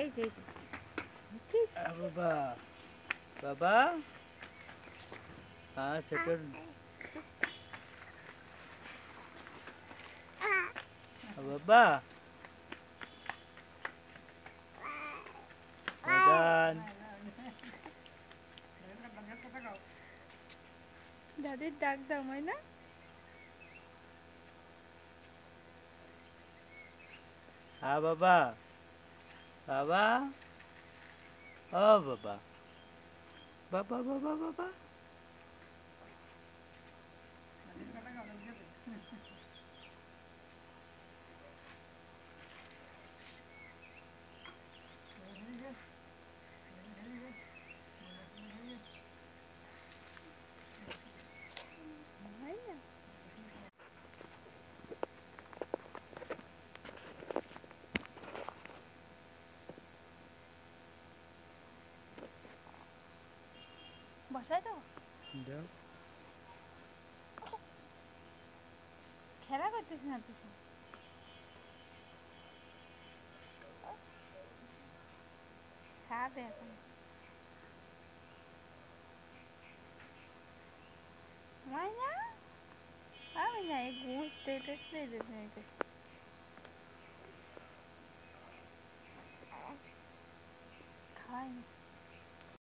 এই যে এই যে। এই যে, আ বাবা। বাবা। হ্যাঁ ছোট বাবা। দাদির ডাক দাও ময়না হ্যাঁ বাবা। বাবা ও বাবা বাবা বাবা বাবা বসাই দাও খেলা করতেছ না তুই খাবে এখন। ময়না আমি না এই ঘুরতে টেসলে যেতে খাওয়াই